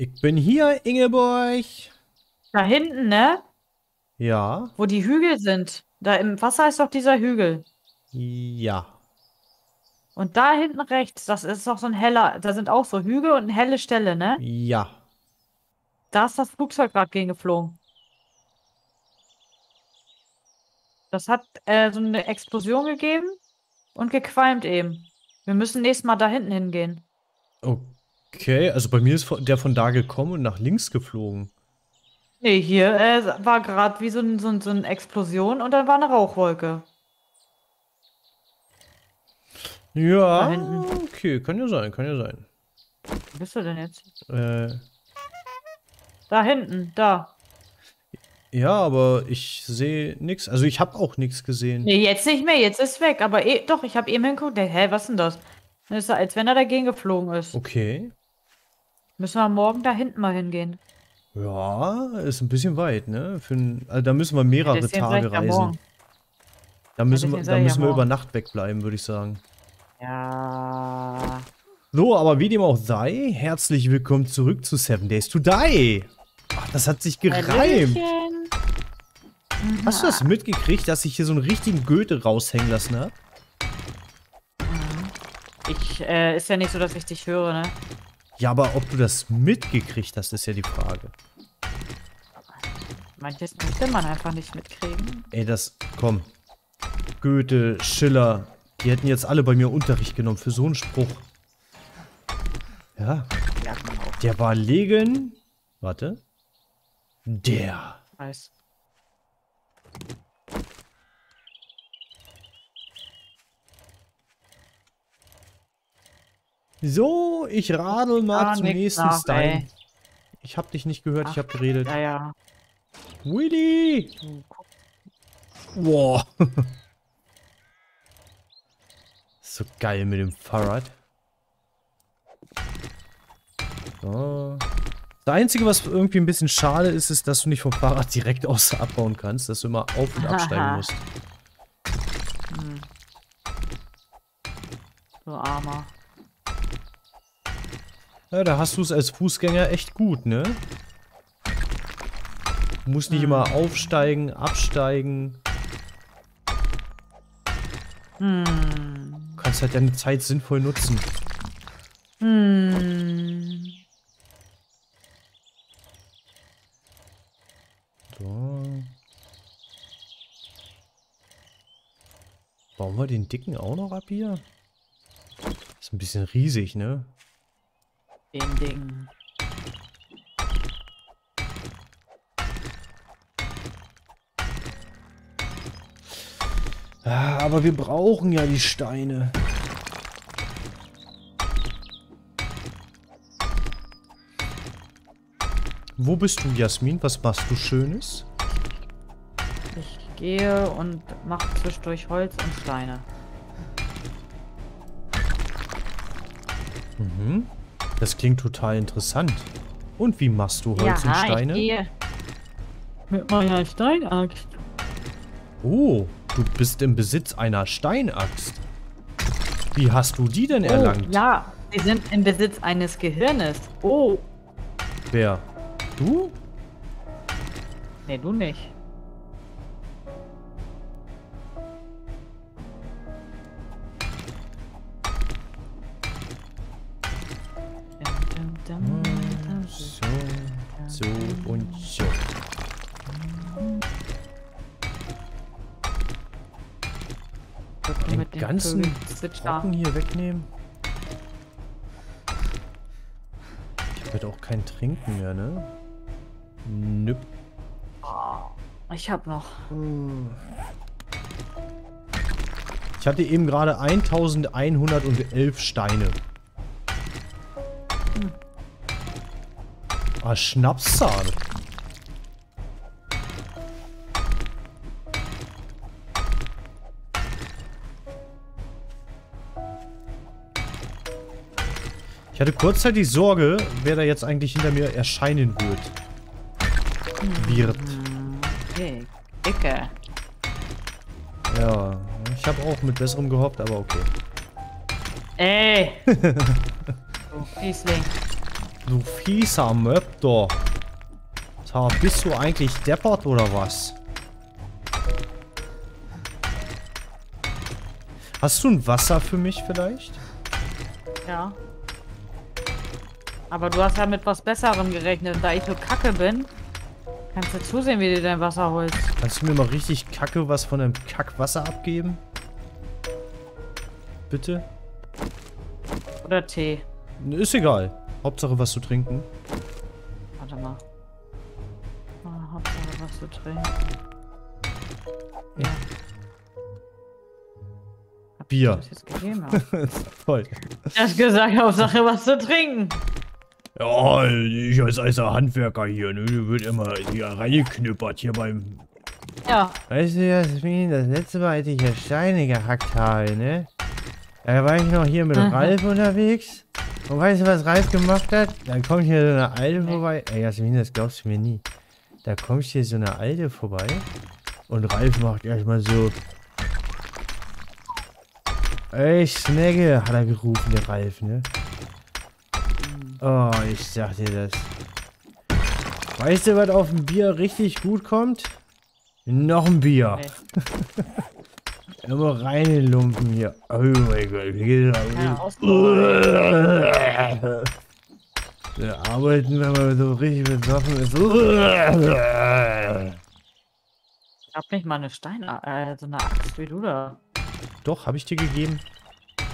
Ich bin hier, Ingeborg. Da hinten, ne? Ja. Wo die Hügel sind. Da im Wasser ist doch dieser Hügel. Ja. Und da hinten rechts, das ist doch so ein heller, da sind auch so Hügel und eine helle Stelle, ne? Ja. Da ist das Flugzeug gerade gegen geflogen. Das hat äh, so eine Explosion gegeben und gequalmt eben. Wir müssen nächstes Mal da hinten hingehen. Okay, also bei mir ist der von da gekommen und nach links geflogen. Nee, hier äh, war gerade wie so, ein, so, ein, so eine Explosion und dann war eine Rauchwolke. Ja, okay, kann ja sein, kann ja sein. Wo bist du denn jetzt? Äh, Da hinten, da. ja, aber ich sehe nichts. Also ich habe auch nichts gesehen. Nee, jetzt nicht mehr, jetzt ist weg. Aber eh, doch, ich habe eben hingeguckt. Hä, was denn das? Das ist, als wenn er dagegen geflogen ist. Okay. Müssen wir morgen da hinten mal hingehen. Ja, ist ein bisschen weit, ne? Für ein, also da müssen wir mehrere sag Tage ja reisen. Da müssen wir, deswegen sag da ja müssen wir über. Nacht wegbleiben, würde ich sagen. Ja. So, aber wie dem auch sei, herzlich willkommen zurück zu Seven Days to Die. Ach, das hat sich gereimt. Hallöchen. Hast du das mitgekriegt, dass ich hier so einen richtigen Goethe raushängen lassen habe? Ich, äh, ist ja nicht so, dass ich dich höre, ne? Ja, aber ob du das mitgekriegt hast, ist ja die Frage. Manches möchte man einfach nicht mitkriegen. Ey, das, komm. Goethe, Schiller, die hätten jetzt alle bei mir Unterricht genommen für so einen Spruch. Ja, der war legen. Warte. Der. Weiß. So, ich radel mal Gar zum nächsten nach, Stein. ey. Ich hab dich nicht gehört, ich Ach, hab geredet. Ja, ja. Willy! Du. Boah. so geil mit dem Fahrrad. So. Das Einzige, was irgendwie ein bisschen schade ist, ist, dass du nicht vom Fahrrad direkt aus abbauen kannst, dass du immer auf- und absteigen musst. Hm. So armer. Ja, da hast du es als Fußgänger echt gut, ne? Du musst nicht immer aufsteigen, absteigen. Hm. Du kannst halt deine Zeit sinnvoll nutzen. Hm. So. Bauen wir den dicken auch noch ab hier? Ist ein bisschen riesig, ne? Den Ding. Ah, aber wir brauchen ja die Steine. Wo bist du, Jasmin? Was machst du Schönes? Ich gehe und mache zwischendurch Holz und Steine. Mhm. Das klingt total interessant. Und wie machst du Holz und ja, Steine? ich gehe mit meiner Steinaxt. Oh, du bist im Besitz einer Steinaxt. Wie hast du die denn erlangt? Oh, ja, sie sind im Besitz eines Gehirnes. Oh, Wer? Du? nee, du nicht. Ganzen. Brocken hier wegnehmen. Ich habe halt auch kein Trinken mehr, ne? Nüpp. Ich hab noch. Ich hatte eben gerade 1111 Steine. Ah, Schnapszahl. Ich hatte kurzzeitig Sorge, wer da jetzt eigentlich hinter mir erscheinen wird. Wird. Okay, dicke. Ja, ich habe auch mit besserem gehofft, aber okay. Ey! du Fiesling. Du fieser da. Sag, bist du eigentlich deppert oder was? Hast du ein Wasser für mich vielleicht? Ja. Aber du hast ja mit was Besserem gerechnet. Und da ich so kacke bin, kannst du zusehen, wie du dein Wasser holst. Kannst du mir mal richtig kacke was von dem Kackwasser abgeben? Bitte? Oder Tee. Ist egal. Hauptsache was zu trinken. Warte mal. Ah, Hauptsache was zu trinken. Ja. Bier. Das jetzt gegeben habe. Toll. Du hast gesagt, Hauptsache was zu trinken. Ja, ich als alter Handwerker hier, ne, wird immer hier reingeknüppert hier beim... Ja. Weißt du, Jasmin, das letzte Mal, als ich hier Steine gehackt habe, ne? Da war ich noch hier mit Aha. Ralf unterwegs. Und weißt du, was Ralf gemacht hat? Dann kommt hier so eine Alte vorbei. Ey, Jasmin, das glaubst du mir nie. Da kommt hier so eine Alte vorbei. Und Ralf macht erstmal so... Ey, Schnecke, hat er gerufen, der Ralf, ne? Oh, ich sag dir das. Weißt du, was auf dem Bier richtig gut kommt? Noch ein Bier. Nee. Immer rein in den Lumpen hier. Oh mein Gott, wie geht das? Ja. Wir arbeiten, wenn man so richtig besoffen ist. Ich hab nicht mal eine Stein, äh, so eine Axt wie du da. Doch, habe ich dir gegeben.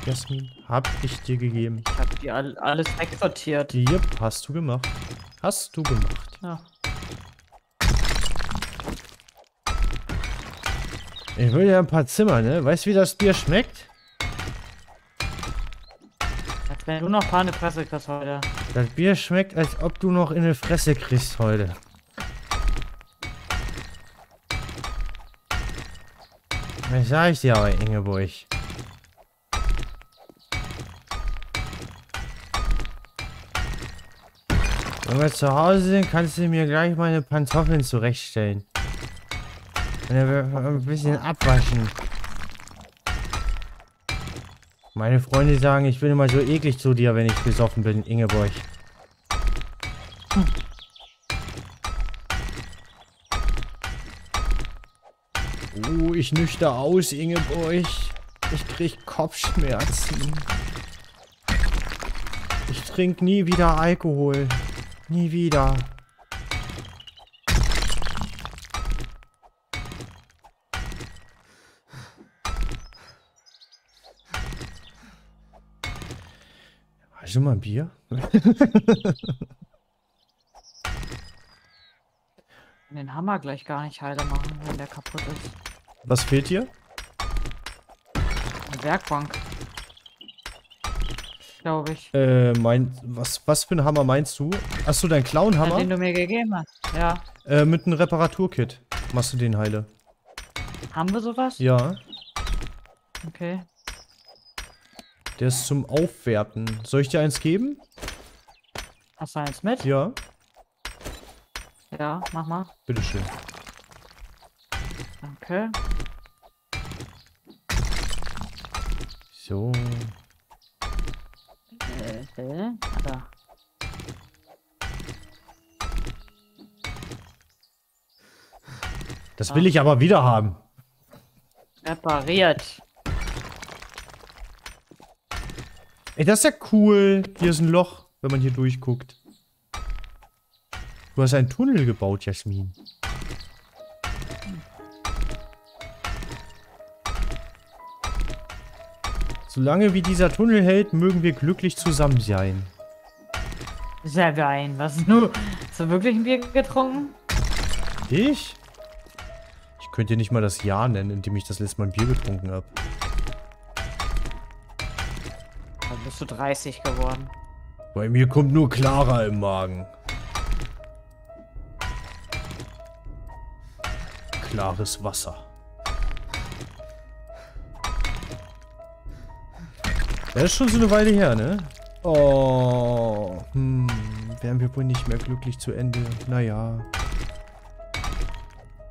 Jasmin, hab ich dir gegeben. Ich hab die all, alles wegsortiert. Yep, hast du gemacht. Hast du gemacht. Ja. Ich will ja ein paar Zimmer, ne? Weißt du, wie das Bier schmeckt? Als wenn du noch ein paar in die Fresse kriegst heute. Das Bier schmeckt, als ob du noch in die Fresse kriegst heute. Was sag ich dir aber, Ingeborg? Wenn wir zu Hause sind, kannst du mir gleich meine Pantoffeln zurechtstellen. Und wir- ein bisschen abwaschen. Meine Freunde sagen, ich bin immer so eklig zu dir, wenn ich besoffen bin, Ingeborg. Oh, ich nüchter aus, Ingeborg. Ich krieg Kopfschmerzen. Ich trink nie wieder Alkohol. Nie wieder. Hast du mal ein Bier? Den Hammer gleich gar nicht heile machen, wenn der kaputt ist. Was fehlt dir? Eine Werkbank. Glaube ich. Äh, mein, was, was für ein Hammer meinst du? Achso, dein Clownhammer? den du mir gegeben hast. Ja. Äh, mit einem Reparaturkit. Machst du den heile? Haben wir sowas? Ja. Okay. Der ist zum Aufwerten. Soll ich dir eins geben? Hast du eins mit? Ja. Ja, mach mal. Bitteschön. Danke. So. Da. Das will ich aber wieder haben. Repariert. Ey, das ist ja cool. Hier ist ein Loch, wenn man hier durchguckt. Du hast einen Tunnel gebaut, Jasmin. Solange wie dieser Tunnel hält, mögen wir glücklich zusammen sein. Sehr geil. Was ist nur? Hast du wirklich ein Bier getrunken? Ich? Ich könnte dir nicht mal das Jahr nennen, in dem ich das letzte Mal ein Bier getrunken habe. Dann bist du 30 geworden. Bei mir kommt nur Clara im Magen. Klares Wasser. Das ist schon so eine Weile her, ne? Oh, hm, wären wir wohl nicht mehr glücklich zu Ende. Naja.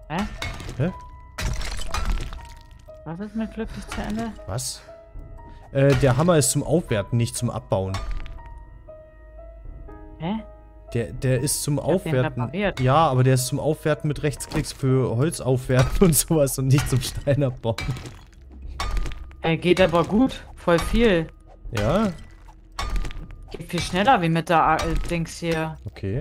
Hä? Hä? Was ist mit glücklich zu Ende? Was? Äh, der Hammer ist zum Aufwerten, nicht zum Abbauen. Hä? Der, der ist zum Aufwerten. Ja, aber der ist zum Aufwerten mit Rechtsklicks für Holz aufwerten und sowas und nicht zum Stein abbauen. Er geht aber gut. Voll viel. Ja, Geht viel schneller wie mit der äh, Dings hier. okay.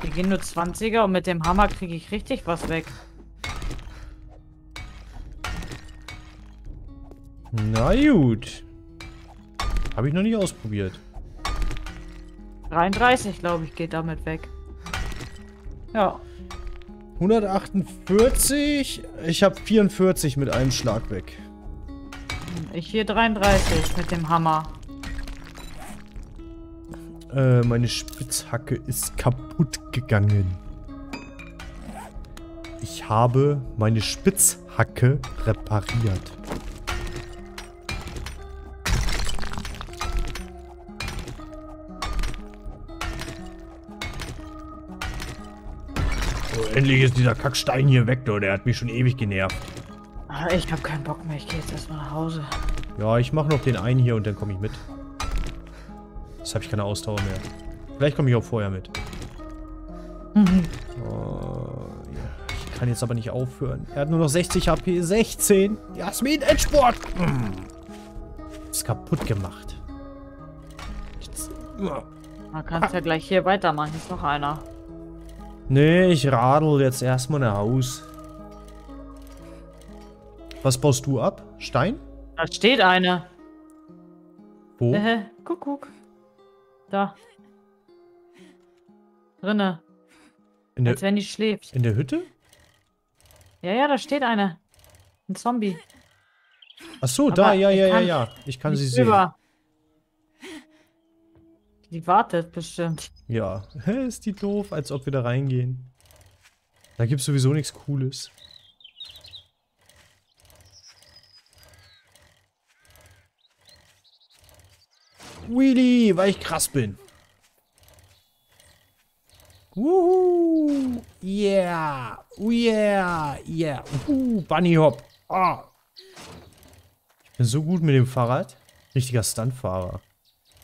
Wir gehen nur 20er und mit dem Hammer kriege ich richtig was weg. Na gut. Habe ich noch nicht ausprobiert. 33, glaube ich, geht damit weg. Ja. 148. Ich habe 44 mit einem Schlag weg. Ich hier 33 mit dem Hammer. Äh, meine Spitzhacke ist kaputt gegangen. Ich habe meine Spitzhacke repariert. Oh, endlich ist dieser Kackstein hier weg, du. Der hat mich schon ewig genervt. Ah, Ich habe keinen Bock mehr. Ich gehe jetzt erstmal nach Hause. Ja, ich mache noch den einen hier und dann komme ich mit. Jetzt habe ich keine Ausdauer mehr. Vielleicht komme ich auch vorher mit. Oh, ja. Ich kann jetzt aber nicht aufhören. Er hat nur noch 60 HP. 16. Jasmin, Endsport. Ist kaputt gemacht. Jetzt. Man kann es ja gleich hier weitermachen. Ist noch einer. Nee, ich radel jetzt erstmal nach Haus. Was baust du ab? Stein? Da steht eine. Wo? Äh, guck, guck. Da. Drinne. In der, Als wenn die schläft. in der Hütte? Ja, ja, da steht eine. Ein Zombie. Ach so, Aber da, ja, ja, ja, ja. Ich kann sie sehen. drüber. Die wartet bestimmt. Ja, ist die doof, als ob wir da reingehen. Da gibt's sowieso nichts Cooles. Wheelie, weil ich krass bin. Wuhu, yeah, oh yeah, yeah, Wuhu, Bunny Hop. Ah. Ich bin so gut mit dem Fahrrad. Richtiger Stuntfahrer.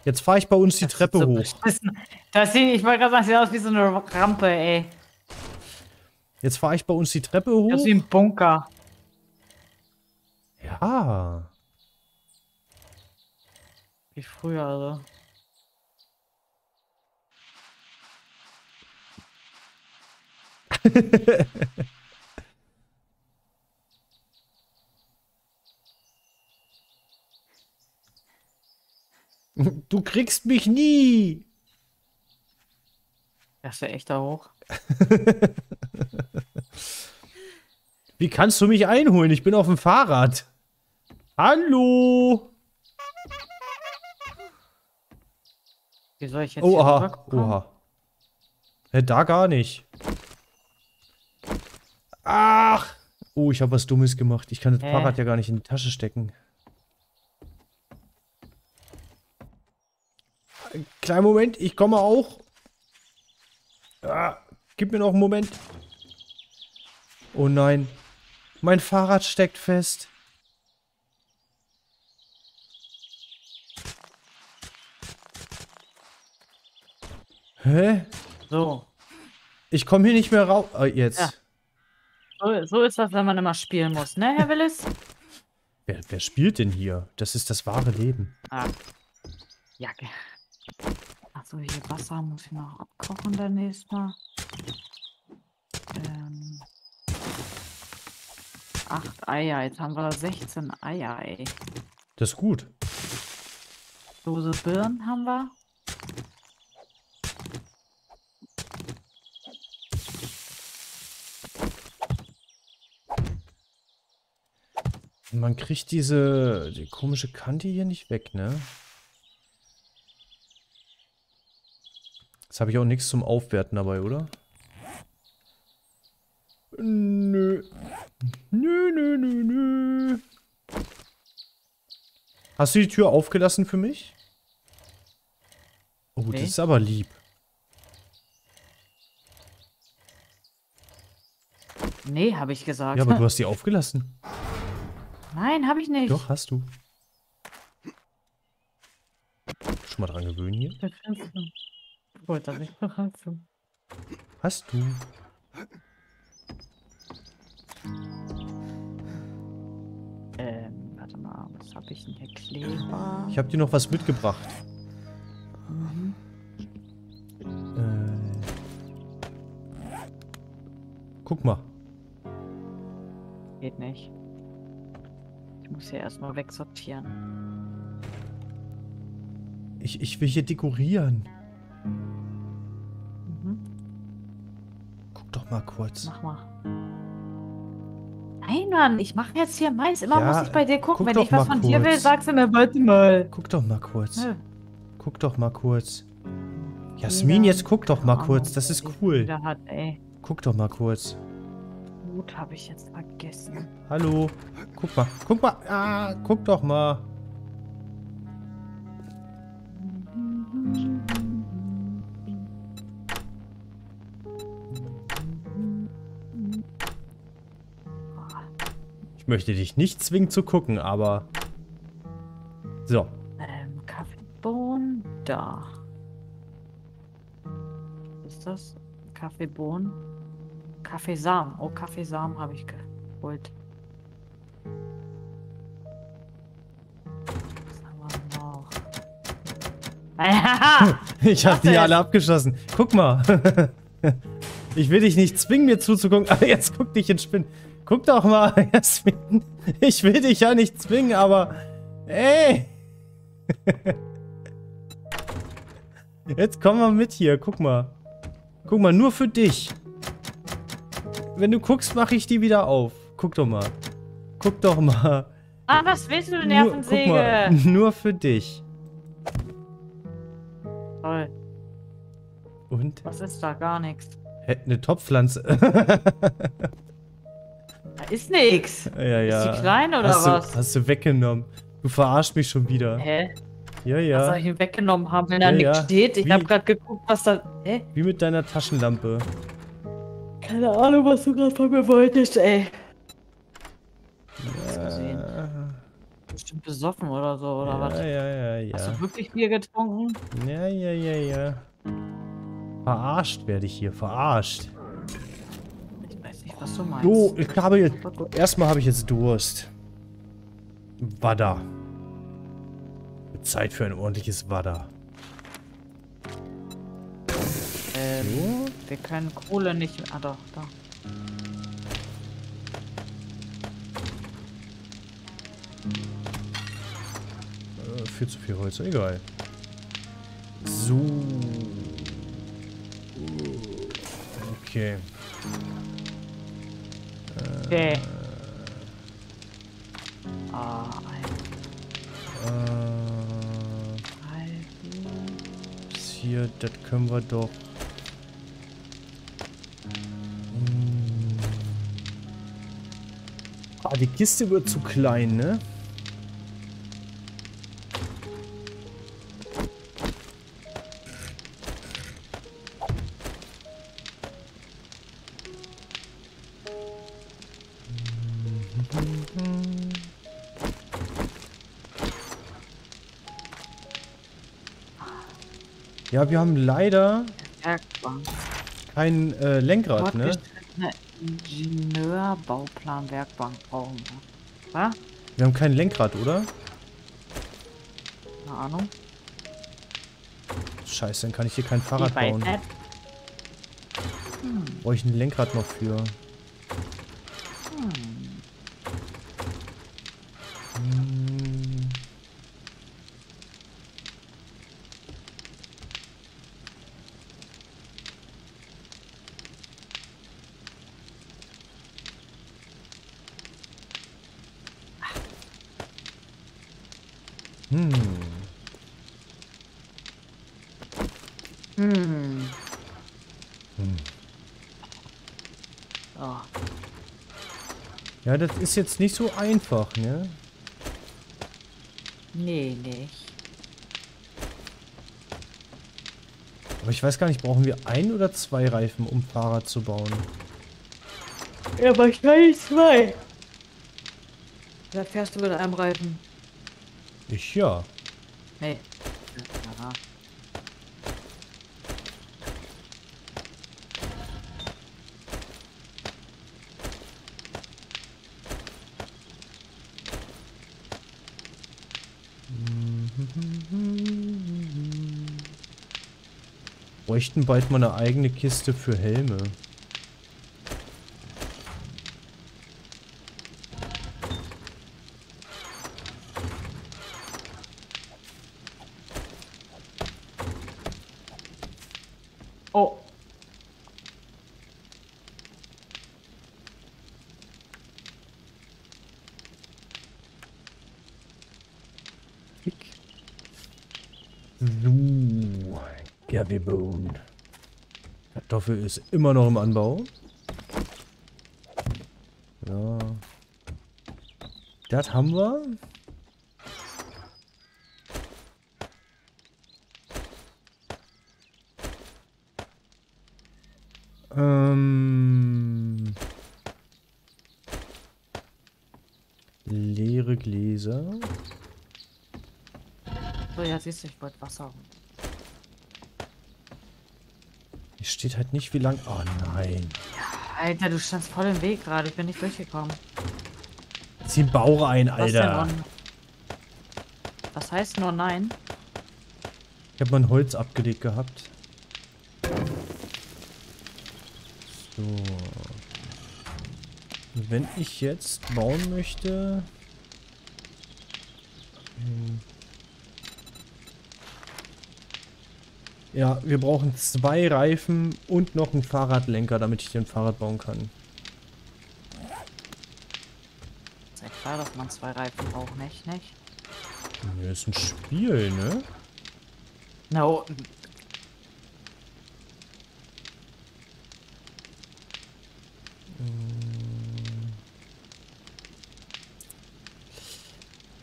Jetzt fahre ich bei uns die Das Treppe so hoch. beschissen. Das sieht, ich wollte gerade sagen, sieht aus wie so eine Rampe, ey. Jetzt fahre ich bei uns die Treppe Das hoch. ist wie ein Bunker. Ja. Wie früher, also. Du kriegst mich nie. Das wäre echt da hoch. Wie kannst du mich einholen? Ich bin auf dem Fahrrad. Hallo. Wie soll ich jetzt Oh, aha. Oha. Hä, da gar nicht. Ach. Oh, ich habe was Dummes gemacht. Ich kann das Hä? Fahrrad ja gar nicht in die Tasche stecken. Kleinen Moment, ich komme auch. Ah, gib mir noch einen Moment. Oh nein. Mein Fahrrad steckt fest. Hä? So. Ich komme hier nicht mehr raus. Ah, jetzt. Ja. so. So ist das, wenn man immer spielen muss, ne, Herr Willis? Wer, wer spielt denn hier? Das ist das wahre Leben. Ah. Ja. ge- Achso, hier Wasser muss ich noch abkochen dann nächstes Mal. Ähm. Acht Eier. Jetzt haben wir 16 Eier, ey. Das ist gut. Dose Birnen haben wir. Man kriegt diese die komische Kante hier nicht weg, ne? Jetzt habe ich auch nichts zum Aufwerten dabei, oder? Nö. Nö, nö, nö, nö. Hast du die Tür aufgelassen für mich? Oh, Nee. das ist aber lieb. Nee, habe ich gesagt. Ja, aber du hast die aufgelassen. Nein, habe ich nicht. Doch, hast du. schon mal dran gewöhnen hier? Da kannst du. Ich wollte das nicht verraten. Hast du? Ähm, warte mal, was habe ich denn hier? Kleber. Ich habe dir noch was mitgebracht. Mhm. Äh, guck mal. Geht nicht. Ich muss hier erstmal wegsortieren. Ich, ich will hier dekorieren. Mhm. Guck doch mal kurz. Mach mal. Nein, Mann, ich mache jetzt hier meins. Immer Ja, muss ich bei dir gucken. guck Wenn ich was von dir will, kurz. sagst du mir, warte mal. Guck doch mal kurz. Nö. Guck doch mal kurz. Jasmin, jetzt guck doch mal kurz. Das ist cool. Hat. Guck doch mal kurz. Habe ich jetzt vergessen. Hallo. Guck mal. Guck mal. Ah, guck doch mal. Ich möchte dich nicht zwingen zu gucken, aber... So. Ähm, Kaffeebohnen, da. Was ist das? Kaffeebohnen? Kaffeesamen. Oh, Kaffeesamen habe ich geholt. Was haben wir noch? Ah, Ich habe die alle abgeschossen. Guck mal. Ich will dich nicht zwingen, mir zuzugucken, aber jetzt guck dich ins Spinn. Guck doch mal, Jasmin. Ich will dich ja nicht zwingen, aber... Ey! Jetzt komm mal mit hier, guck mal. Guck mal, nur für dich. Wenn du guckst, mache ich die wieder auf. Guck doch mal. Guck doch mal. ah, was willst du, Nur, Nervensäge? mal, nur für dich. Toll. Und? Was ist da? Gar nichts. Eine Topfpflanze. Da ist nix. ja, ja. Ist die klein oder hast was? Du, hast du weggenommen. Du verarschst mich schon wieder. Hä? Ja, Was soll ja. ich ihn weggenommen haben, wenn da Ja, nichts ja. steht? Ich habe gerade geguckt, was da. Hä? Wie mit deiner Taschenlampe. Keine Ahnung, was du gerade von mir wolltest, ey. gesehen. Äh, Bestimmt besoffen oder so, oder ja, was? ja, ja, ja. Hast du wirklich Bier getrunken? Ja, ja, ja, ja. Verarscht werde ich hier, verarscht. Ich weiß nicht, was du meinst. So, ich habe jetzt. Erstmal habe ich jetzt Durst. Wada. Zeit für ein ordentliches Wada. Ähm, So. Wir können Kohle nicht. Ah, doch, da. Äh, viel zu viel Holz, egal. So. Okay. Okay. Ah, Äh, das hier, das können wir doch. Die Kiste wird zu klein, ne? Ja, wir haben leider kein äh, Lenkrad, ne? Fortgeschrittene Ingenieurbauplan Werkbank brauchen wir. Was? Wir haben kein Lenkrad, oder? Keine Ahnung. Scheiße, dann kann ich hier kein Ich Fahrrad bauen. nicht. Brauche ich ein Lenkrad noch für. Hm. Hm. Hm. Hm. Hm. Oh. Ja, das ist jetzt nicht so einfach, ne? Nee, nicht. Aber ich weiß gar nicht, brauchen wir ein oder zwei Reifen, um Fahrrad zu bauen? Ja, wahrscheinlich zwei. Da fährst du mit einem Reifen. Ich ja. Nee. Bräuchten bald mal eine eigene Kiste für Helme. Oh. So. Gabbybone. Kartoffel ist immer noch im Anbau. Ja. Das haben wir. Ähm. Leere Gläser. So, ja, siehst du, ich wollte Wasser haben. Hier steht halt nicht wie lang. Oh nein. Alter, du standst voll im Weg gerade. Ich bin nicht durchgekommen. Zieh den Bauch ein, Was denn Alter. Was heißt nur nein? Ich habe mein Holz abgelegt gehabt. So. Wenn ich jetzt bauen möchte. Ja, wir brauchen zwei Reifen und noch einen Fahrradlenker, damit ich den Fahrrad bauen kann. Ja klar, dass man zwei Reifen braucht, nicht? Nicht? Das ist ein Spiel, ne? No.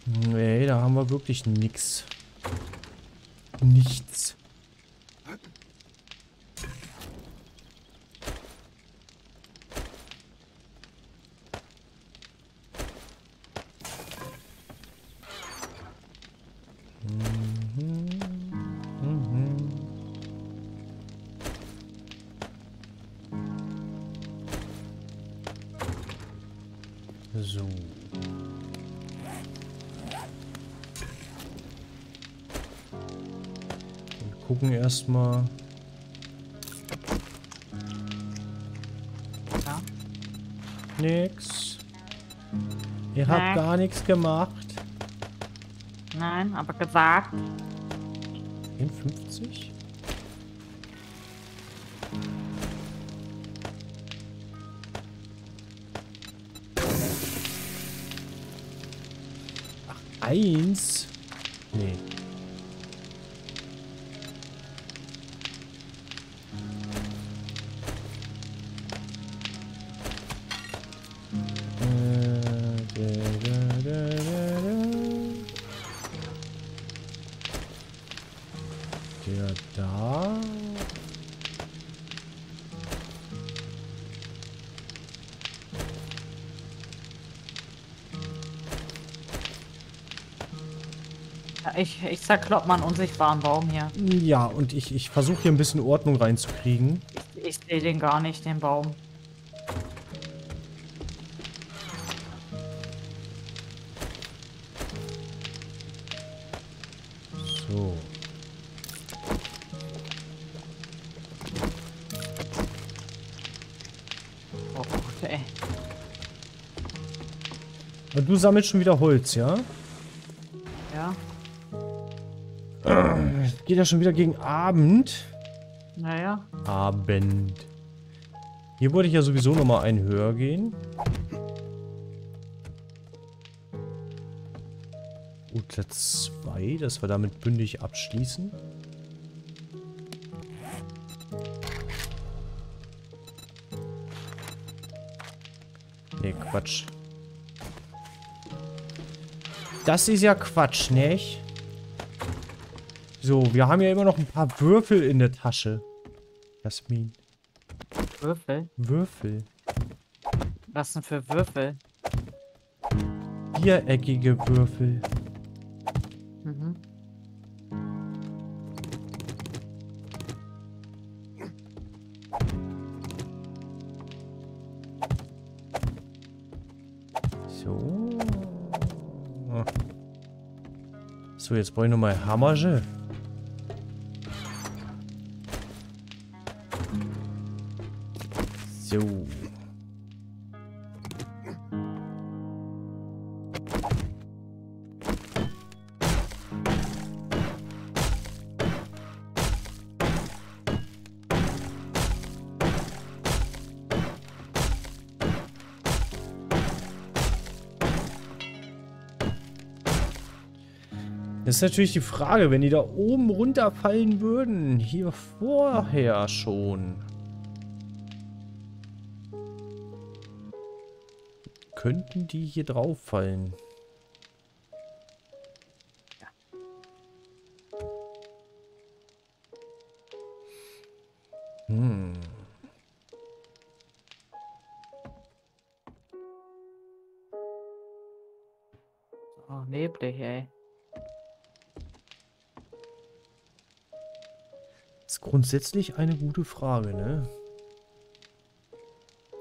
Nee, da haben wir wirklich nix. Nichts. Mm-hmm. Mm-hmm. Mm-hmm. So. Gucken erstmal. Ja. Nix. Ihr habt Nee. gar nichts gemacht. Nein, aber gesagt. 54? Ach, eins? Ich, ich zerklopp mal einen unsichtbaren Baum hier. Ja, und ich, ich versuche hier ein bisschen Ordnung reinzukriegen. Ich, ich sehe den gar nicht, den Baum. So. Oh Gott, ey. Und du sammelst schon wieder Holz, ja? Ja. Geht ja schon wieder gegen Abend. Naja. Abend. Hier wollte ich ja sowieso noch mal einen höher gehen. Route 2, dass wir damit bündig abschließen. Nee, Quatsch. Das ist ja Quatsch, nicht? So, wir haben ja immer noch ein paar Würfel in der Tasche. Jasmin. Würfel? Würfel. Was denn für Würfel? Viereckige Würfel. Mhm. So. So, jetzt brauche ich nochmal Hammerge. Das ist natürlich die Frage, wenn die da oben runterfallen würden. Hier vorher schon. Könnten die hier drauf fallen? Grundsätzlich eine gute Frage, ne?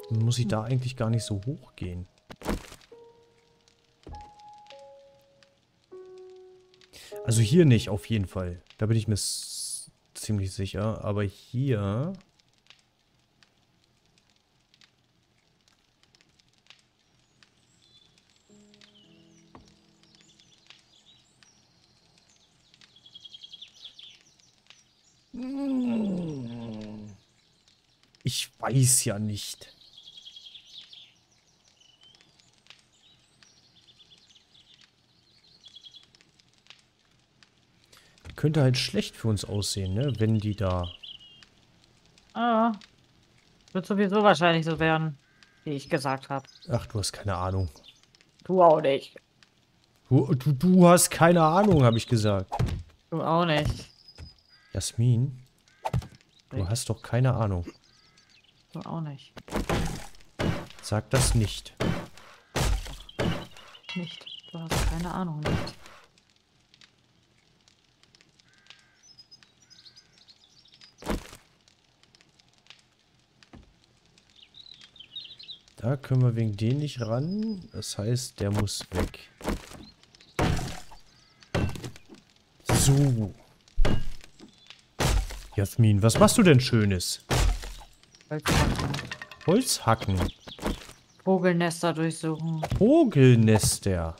Muss ich da eigentlich gar nicht so hoch gehen? Also hier nicht, auf jeden Fall. Da bin ich mir ziemlich sicher. Aber hier... Ich weiß ja nicht. Könnte halt schlecht für uns aussehen, ne? Wenn die da... Ah. Wird sowieso wahrscheinlich so werden, wie ich gesagt habe. Ach, du hast keine Ahnung. Du auch nicht. Du, du, du hast keine Ahnung, habe ich gesagt. Du auch nicht. Jasmin, du Nee. hast doch keine Ahnung. Du auch nicht. Sag das nicht. Nicht. Du hast keine Ahnung nicht. Da können wir wegen den nicht ran. Das heißt, der muss weg. So. Jasmin, was machst du denn Schönes? Holzhacken. Holz hacken. Vogelnester durchsuchen. Vogelnester.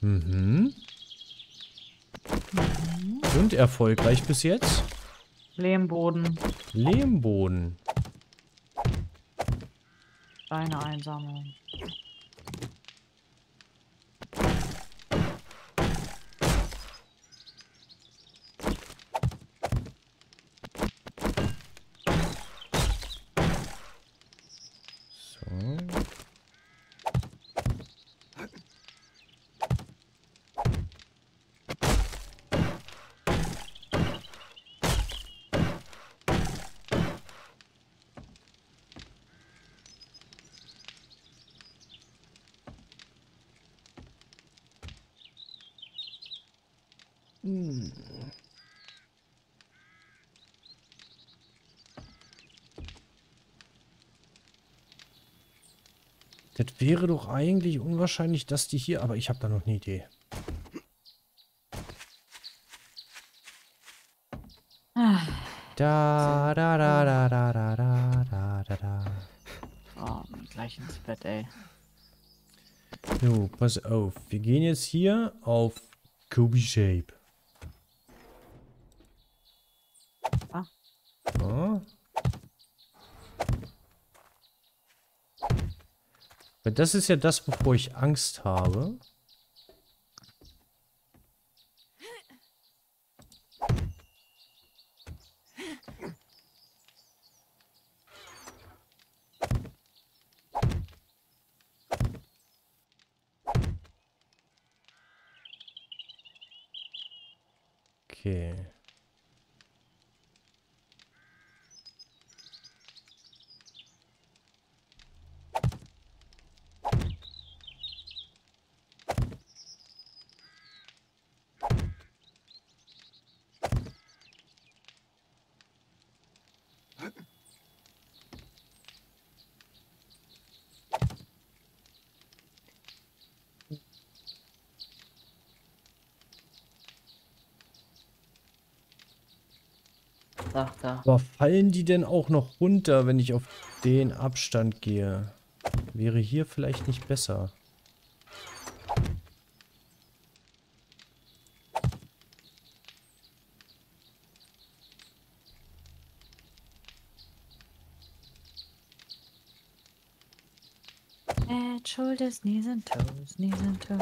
Mhm. Und erfolgreich bis jetzt? Lehmboden. Lehmboden. Steine einsammeln. So. Das wäre doch eigentlich unwahrscheinlich, dass die hier... Aber ich habe da noch eine Idee. Da, da, da, da, da, da, da, da, da, da. Oh, gleich ins Bett, ey. So, pass auf. Wir gehen jetzt hier auf Kobe Shape. Ah. So. Das ist ja das, wovor ich Angst habe. Okay. Da, da. Aber fallen die denn auch noch runter, wenn ich auf den Abstand gehe? Wäre hier vielleicht nicht besser. And toes, knees and toes.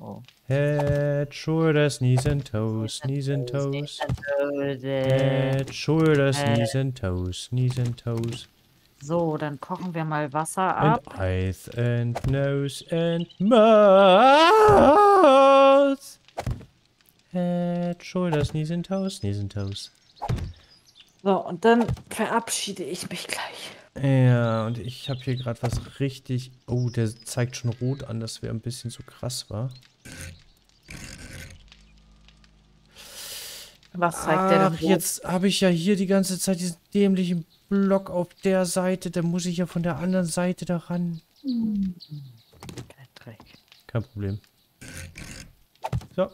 Oh. Head, shoulders, knees and toes, knees and toes. Head, shoulders, knees and toes, knees and toes. So, dann kochen wir mal Wasser ab. And eyes and nose and mouth. Head, shoulders, knees and toes, knees and toes. So, und dann verabschiede ich mich gleich. Ja, und ich habe hier gerade was richtig... Oh, der zeigt schon rot an, dass wir ein bisschen zu krass war. Was zeigt der Ach, denn? rot? jetzt habe ich ja hier die ganze Zeit diesen dämlichen Block auf der Seite. Da muss ich ja von der anderen Seite daran. Kein Dreck. Kein Problem. So.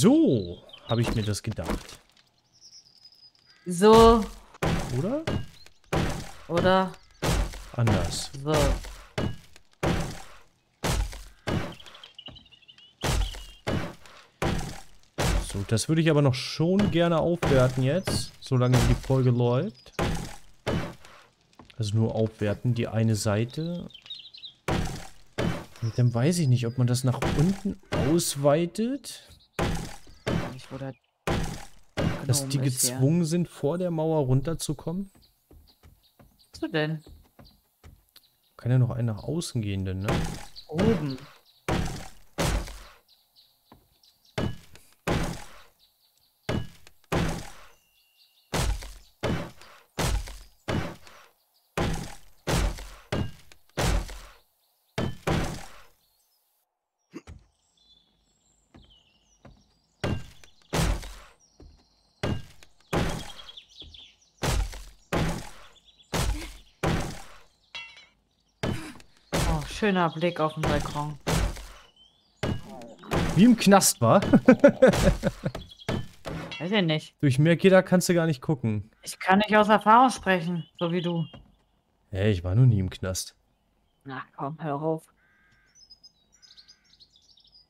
So, habe ich mir das gedacht. So, Oder? oder? Anders. So. So, das würde ich aber noch schon gerne aufwerten jetzt, solange die Folge läuft. Also nur aufwerten, die eine Seite. Und dann weiß ich nicht, ob man das nach unten ausweitet, Nicht, wo der dass die ist gezwungen sind, vor der Mauer runterzukommen. Was denn? Kann ja noch ein nach außen gehen, denn, ne? Oben. Oh, schöner Blick auf den Balkon. Wie im Knast war. Weiß ich nicht. Durch mehr Gitter kannst du gar nicht gucken. Ich kann nicht aus Erfahrung sprechen, so wie du. Hey, ich war noch nie im Knast. Na komm, hör auf.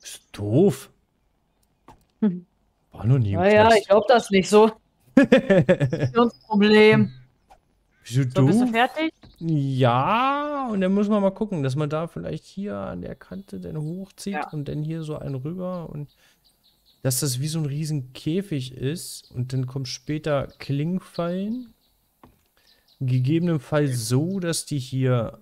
Bist du doof? Hm. War noch nie im Naja, ich Knast. glaube das nicht so. Problem. Bist du So, bist du fertig? Ja, und dann muss man mal gucken, dass man da vielleicht hier an der Kante dann hochzieht Ja. und dann hier so einen rüber und dass das wie so ein riesen Käfig ist und dann kommt später Klingfallen. Gegebenenfalls so, dass die hier,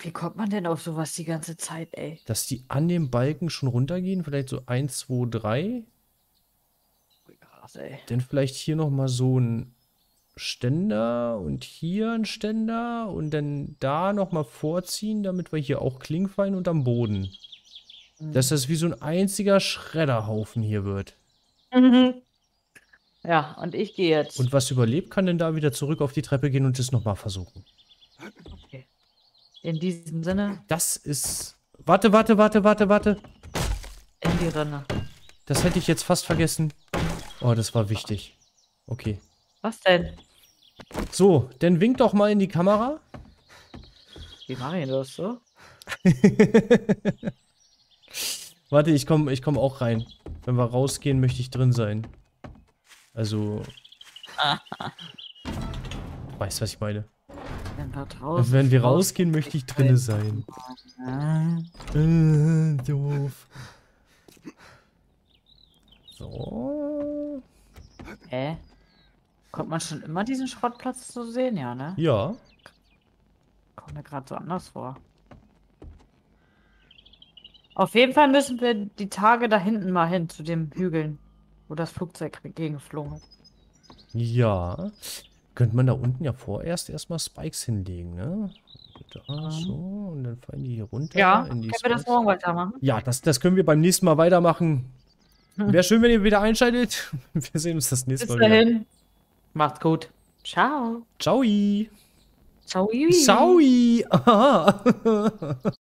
Wie kommt man denn auf sowas die ganze Zeit, ey? dass die an dem Balken schon runtergehen, vielleicht so 1, 2, 3. Krass, ey. Dann vielleicht hier nochmal so ein Ständer und hier ein Ständer und dann da nochmal vorziehen, damit wir hier auch Klingfallen und am Boden. Dass das wie so ein einziger Schredderhaufen hier wird. Mhm. Ja, und ich gehe jetzt. Und was überlebt, kann denn da wieder zurück auf die Treppe gehen und es nochmal versuchen. okay. In diesem Sinne, Das ist. Warte, warte, warte, warte, warte. in die Rinne. Das hätte ich jetzt fast vergessen. Oh, das war wichtig. Okay. Was denn? So, dann wink doch mal in die Kamera. Wie mache ich das so? Warte, ich komme ich komm auch rein. Wenn wir rausgehen, möchte ich drin sein. Also. Weißt, was ich meine? Wenn wir draußen. Wenn wir rausgehen, möchte ich drinne sein. Ah, Äh, doof. So. Hä? Kommt man schon immer diesen Schrottplatz zu sehen, ja, ne? Ja. Kommt mir gerade so anders vor. Auf jeden Fall müssen wir die Tage da hinten mal hin, zu den Hügeln, wo das Flugzeug gegengeflogen ist. Ja. Könnte man da unten ja vorerst erstmal Spikes hinlegen, ne? da so und dann fallen die hier runter. Ja, in können die wir das morgen weitermachen? Ja, das, das können wir beim nächsten Mal weitermachen. Wäre schön, wenn ihr wieder einschaltet. Wir sehen uns das nächste Bis Mal wieder. dahin. Macht's gut. Ciao. Ciao. Ciao. Ciao.